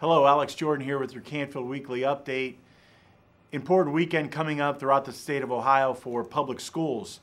Hello, Alex Geordan here with your Canfield Weekly Update. Important weekend coming up throughout the state of Ohio for public schools.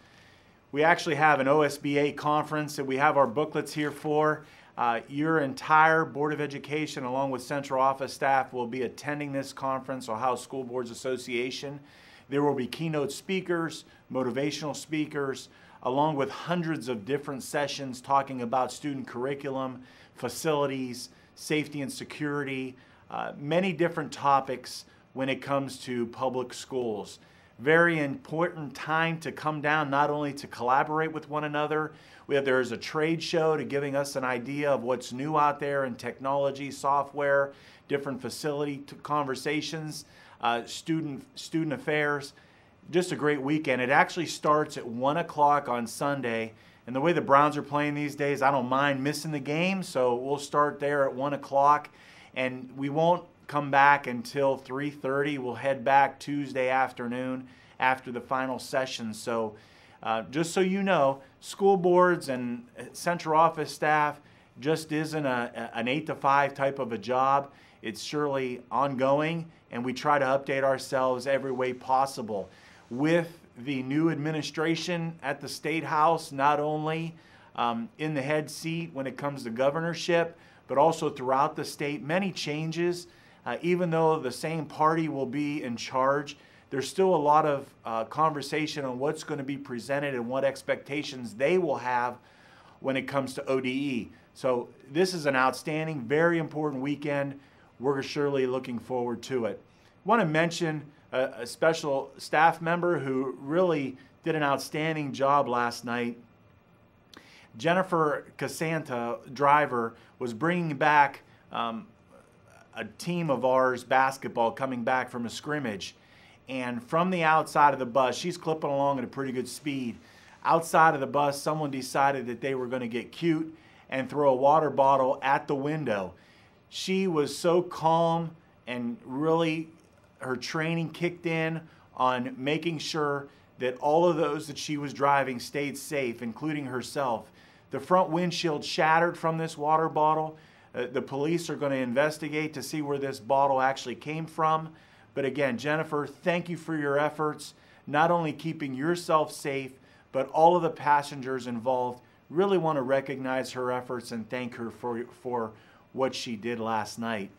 We actually have an OSBA conference that we have our booklets here for. Uh, your entire Board of Education, along with central office staff, will be attending this conference, Ohio School Boards Association. There will be keynote speakers, motivational speakers, along with hundreds of different sessions talking about student curriculum, facilities, safety and security, uh, many different topics when it comes to public schools. Very important time to come down, not only to collaborate with one another. We have, there is a trade show to giving us an idea of what's new out there in technology, software, different facility conversations, uh, student student affairs. Just a great weekend. It actually starts at one o'clock on Sunday and the way the Browns are playing these days, I don't mind missing the game. So we'll start there at one o'clock, and we won't come back until 3:30. We'll head back Tuesday afternoon after the final session. So. Uh, just so you know, school boards and central office staff just isn't a, an eight to five type of a job. It's surely ongoing, and we try to update ourselves every way possible. With the new administration at the State House, not only um, in the head seat when it comes to governorship, but also throughout the state. Many changes, uh, even though the same party will be in charge. There's still a lot of uh, conversation on what's going to be presented and what expectations they will have when it comes to ODE. So, this is an outstanding, very important weekend. We're surely looking forward to it. I want to mention a, a special staff member who really did an outstanding job last night. Jennifer Casanta, driver, was bringing back um, a team of ours basketball coming back from a scrimmage. And from the outside of the bus, she's clipping along at a pretty good speed. Outside of the bus, someone decided that they were going to get cute and throw a water bottle at the window. She was so calm and really her training kicked in on making sure that all of those that she was driving stayed safe, including herself. The front windshield shattered from this water bottle. Uh, the police are going to investigate to see where this bottle actually came from. But again, Jennifer, thank you for your efforts, not only keeping yourself safe, but all of the passengers involved. Really want to recognize her efforts and thank her for, for what she did last night.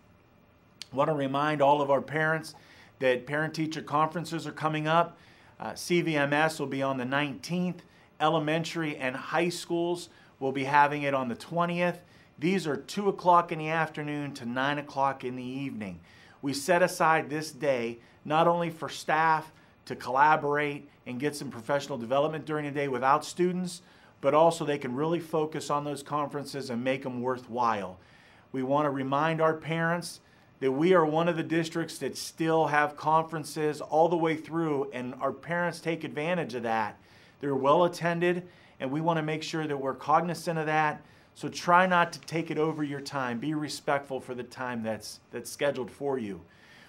Want to remind all of our parents that parent teacher conferences are coming up. Uh, CVMS will be on the 19th. Elementary and high schools will be having it on the 20th. These are 2 o'clock in the afternoon to 9 o'clock in the evening. We set aside this day not only for staff to collaborate and get some professional development during the day without students, but also they can really focus on those conferences and make them worthwhile. We want to remind our parents that we are one of the districts that still have conferences all the way through, and our parents take advantage of that. They're well attended, and we want to make sure that we're cognizant of that. So try not to take it over your time. Be respectful for the time that's, that's scheduled for you.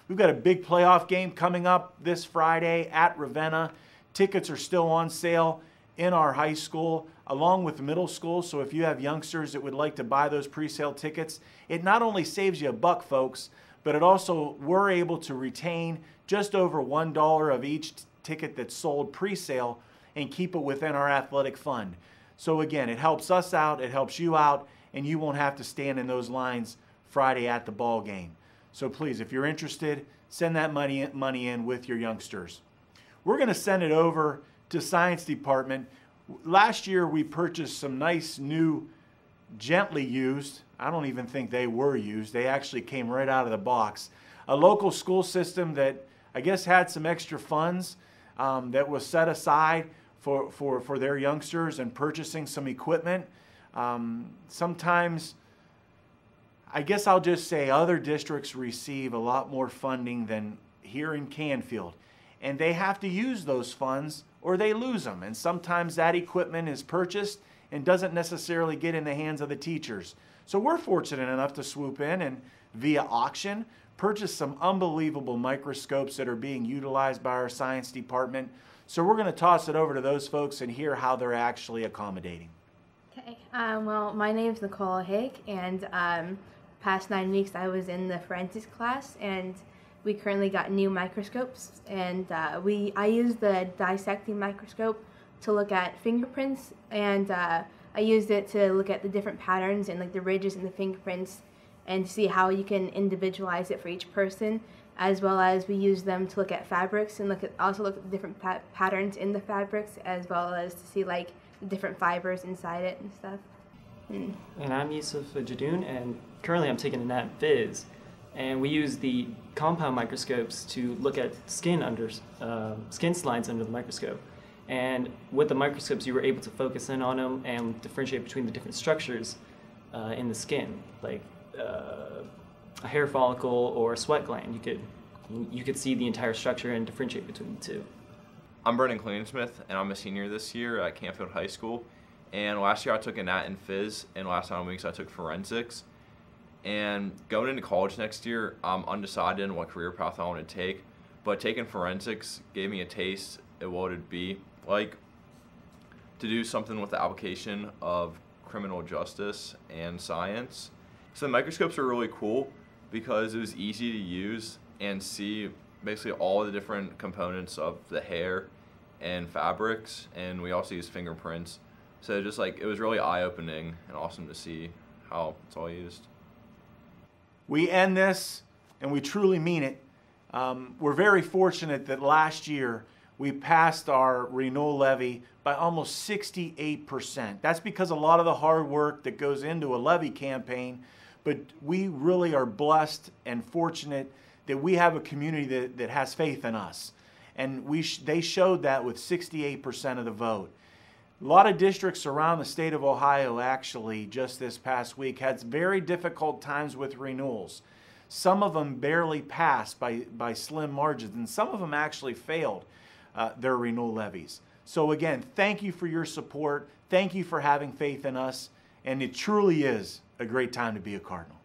We've got a big playoff game coming up this Friday at Ravenna. Tickets are still on sale in our high school along with middle school. So if you have youngsters that would like to buy those pre-sale tickets, it not only saves you a buck, folks, but it also we're able to retain just over one dollar of each t- ticket that's sold pre-sale and keep it within our athletic fund. So again, it helps us out, it helps you out, and you won't have to stand in those lines Friday at the ball game. So please, if you're interested, send that money money in with your youngsters. We're going to send it over to science department last year we purchased some nice new gently used i don't even think they were used they actually came right out of the box a local school system that i guess had some extra funds um, that was set aside for, for, for their youngsters and purchasing some equipment. Um, sometimes i guess i'll just say other districts receive a lot more funding than here in canfield. And they have to use those funds or they lose them. And sometimes that equipment is purchased and doesn't necessarily get in the hands of the teachers. So we're fortunate enough to swoop in and via auction purchase some unbelievable microscopes that are being utilized by our science department. So we're going to toss it over to those folks and hear how they're actually accommodating. Okay, um, well, my name is Nicole Hake, and um, past nine weeks, I was in the forensics class, and we currently got new microscopes, and uh, we I use the dissecting microscope to look at fingerprints, and uh, I used it to look at the different patterns and like the ridges in the fingerprints, and see how you can individualize it for each person, as well as we use them to look at fabrics and look at also look at the different pa- patterns in the fabrics, as well as to see like the different fibers inside it and stuff. And I'm Yusuf Jadoon, and currently I'm taking a Nat Phys. And we use the compound microscopes to look at skin under uh, skin slides under the microscope. And with the microscopes, you were able to focus in on them and differentiate between the different structures uh, in the skin, like uh, a hair follicle or a sweat gland. You could you could see the entire structure and differentiate between the two. I'm Brendan Klingensmith, and I'm a senior this year at Canfield High School. And last year I took a nat in phys, and last nine weeks I took forensics. And going into college next year, I'm undecided on what career path I want to take. But taking forensics gave me a taste of what it'd be like to do something with the application of criminal justice and science. So the microscopes are really cool because it was easy to use and see basically all the different components of the hair and fabrics, and we also use fingerprints. So just like it was really eye opening and awesome to see how it's all used. We end this, and we truly mean it. Um, we're very fortunate that last year we passed our renewal levy by almost 68%. That's because a lot of the hard work that goes into a levy campaign, but we really are blessed and fortunate that we have a community that, that has faith in us. And we sh- they showed that with 68% of the vote. A lot of districts around the state of Ohio actually just this past week had very difficult times with renewals. Some of them barely passed by, by slim margins, and some of them actually failed uh, their renewal levies. So, again, thank you for your support. Thank you for having faith in us. And it truly is a great time to be a Cardinal.